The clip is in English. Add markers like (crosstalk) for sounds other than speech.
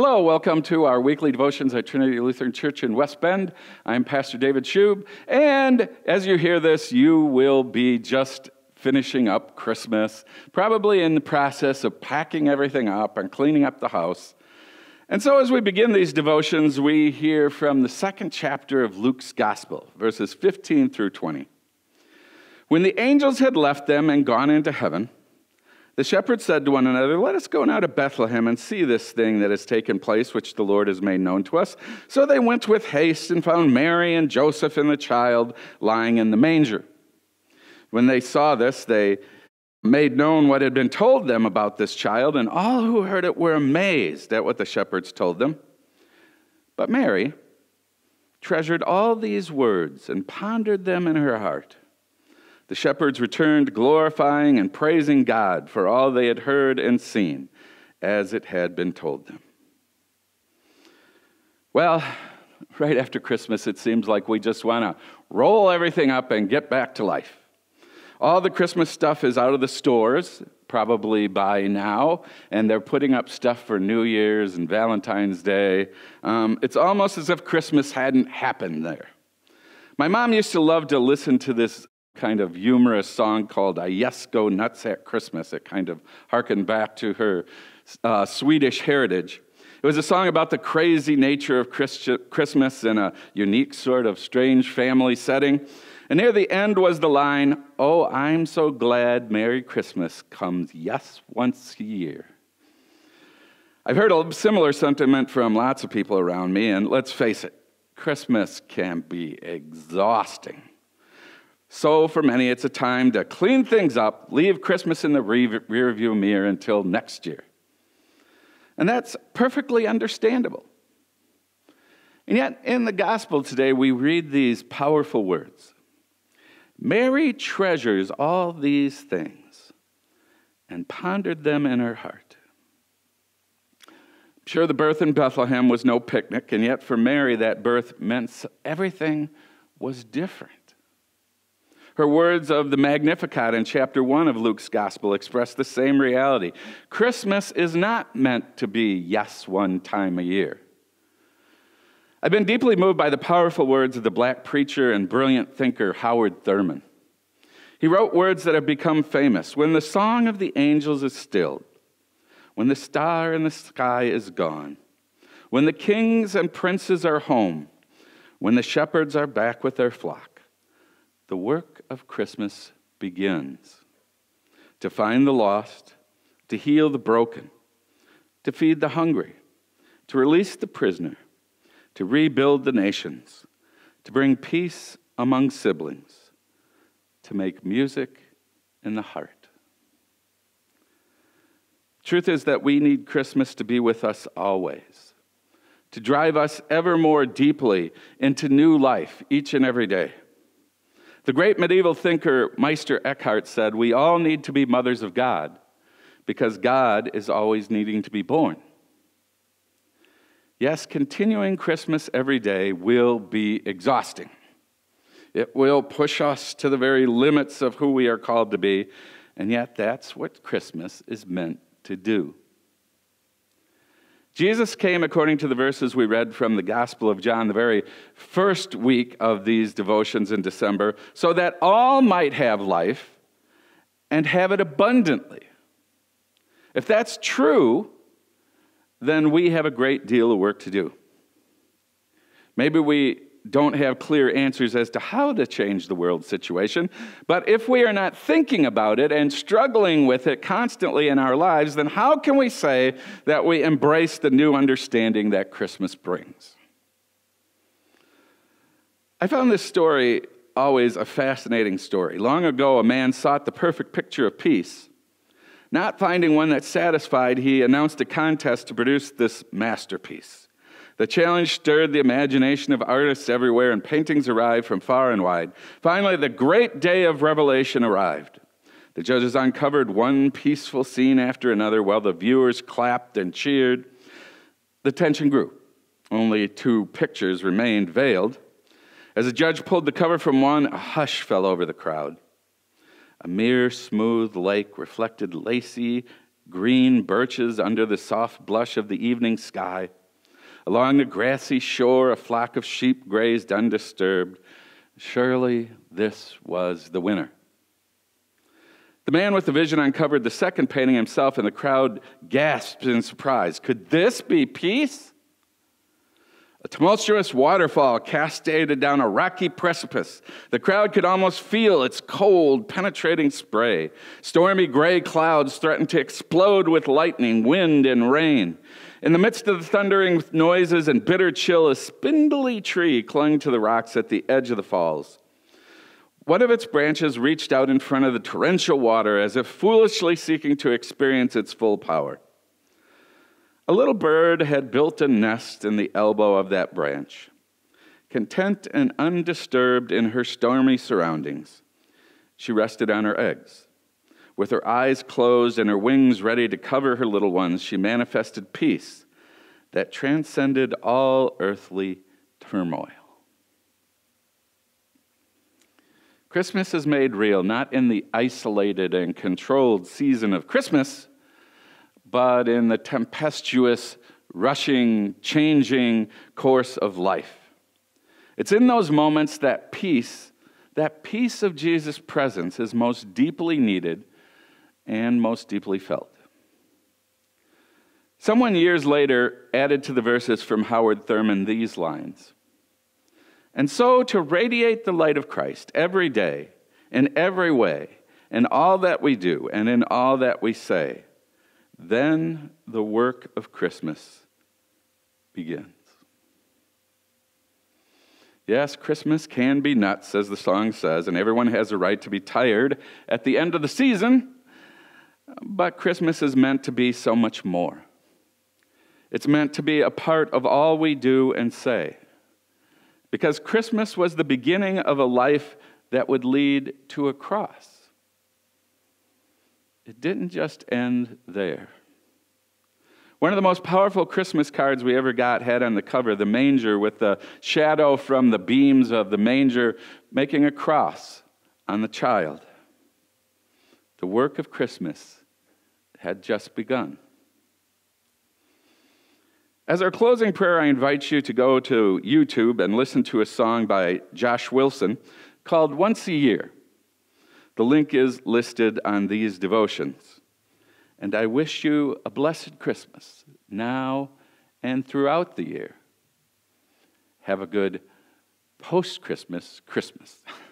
Hello, welcome to our weekly devotions at Trinity Lutheran Church in West Bend. I'm Pastor David Schoob, and as you hear this, you will be just finishing up Christmas, probably in the process of packing everything up and cleaning up the house. And so, as we begin these devotions, we hear from the second chapter of Luke's Gospel, verses 15 through 20. When the angels had left them and gone into heaven, the shepherds said to one another, Let us go now to Bethlehem and see this thing that has taken place, which the Lord has made known to us. So they went with haste and found Mary and Joseph and the child lying in the manger. When they saw this, they made known what had been told them about this child, and all who heard it were amazed at what the shepherds told them. But Mary treasured all these words and pondered them in her heart. The shepherds returned, glorifying and praising God for all they had heard and seen, as it had been told them. Well, right after Christmas, it seems like we just want to roll everything up and get back to life. All the Christmas stuff is out of the stores, probably by now, and they're putting up stuff for New Year's and Valentine's Day. Um, it's almost as if Christmas hadn't happened there. My mom used to love to listen to this kind of humorous song called I Yust Go Nuts at Christmas. It kind of harkened back to her uh, Swedish heritage. It was a song about the crazy nature of Christmas in a unique, sort of strange family setting. And near the end was the line, Oh, I'm so glad Merry Christmas comes, yes, once a year. I've heard a similar sentiment from lots of people around me, and let's face it, Christmas can be exhausting. So, for many, it's a time to clean things up, leave Christmas in the rearview mirror until next year. And that's perfectly understandable. And yet, in the gospel today, we read these powerful words Mary treasures all these things and pondered them in her heart. I'm sure the birth in Bethlehem was no picnic, and yet for Mary, that birth meant everything was different. Her words of the Magnificat in chapter 1 of Luke's gospel express the same reality. Christmas is not meant to be yes one time a year. I've been deeply moved by the powerful words of the black preacher and brilliant thinker Howard Thurman. He wrote words that have become famous When the song of the angels is stilled, when the star in the sky is gone, when the kings and princes are home, when the shepherds are back with their flock the work of Christmas begins to find the lost, to heal the broken, to feed the hungry, to release the prisoner, to rebuild the nations, to bring peace among siblings, to make music in the heart. Truth is that we need Christmas to be with us always, to drive us ever more deeply into new life each and every day. The great medieval thinker Meister Eckhart said, We all need to be mothers of God because God is always needing to be born. Yes, continuing Christmas every day will be exhausting. It will push us to the very limits of who we are called to be, and yet that's what Christmas is meant to do. Jesus came according to the verses we read from the Gospel of John, the very first week of these devotions in December, so that all might have life and have it abundantly. If that's true, then we have a great deal of work to do. Maybe we don't have clear answers as to how to change the world situation. But if we are not thinking about it and struggling with it constantly in our lives, then how can we say that we embrace the new understanding that Christmas brings? I found this story always a fascinating story. Long ago, a man sought the perfect picture of peace. Not finding one that satisfied, he announced a contest to produce this masterpiece. The challenge stirred the imagination of artists everywhere, and paintings arrived from far and wide. Finally, the great day of revelation arrived. The judges uncovered one peaceful scene after another while the viewers clapped and cheered. The tension grew. Only two pictures remained veiled. As the judge pulled the cover from one, a hush fell over the crowd. A mere smooth lake reflected lacy green birches under the soft blush of the evening sky. Along the grassy shore, a flock of sheep grazed undisturbed. Surely this was the winner. The man with the vision uncovered the second painting himself, and the crowd gasped in surprise. Could this be peace? A tumultuous waterfall cascaded down a rocky precipice. The crowd could almost feel its cold, penetrating spray. Stormy gray clouds threatened to explode with lightning, wind, and rain. In the midst of the thundering noises and bitter chill, a spindly tree clung to the rocks at the edge of the falls. One of its branches reached out in front of the torrential water as if foolishly seeking to experience its full power. A little bird had built a nest in the elbow of that branch. Content and undisturbed in her stormy surroundings, she rested on her eggs. With her eyes closed and her wings ready to cover her little ones, she manifested peace that transcended all earthly turmoil. Christmas is made real not in the isolated and controlled season of Christmas, but in the tempestuous, rushing, changing course of life. It's in those moments that peace, that peace of Jesus' presence, is most deeply needed and most deeply felt. Someone years later added to the verses from Howard Thurman these lines and so to radiate the light of Christ every day, in every way, in all that we do and in all that we say, then the work of Christmas begins. Yes, Christmas can be nuts, as the song says, and everyone has a right to be tired at the end of the season, but Christmas is meant to be so much more. It's meant to be a part of all we do and say. Because Christmas was the beginning of a life that would lead to a cross. It didn't just end there. One of the most powerful Christmas cards we ever got had on the cover the manger with the shadow from the beams of the manger making a cross on the child. The work of Christmas had just begun. As our closing prayer, I invite you to go to YouTube and listen to a song by Josh Wilson called Once a Year. The link is listed on these devotions. And I wish you a blessed Christmas now and throughout the year. Have a good post Christmas Christmas. (laughs)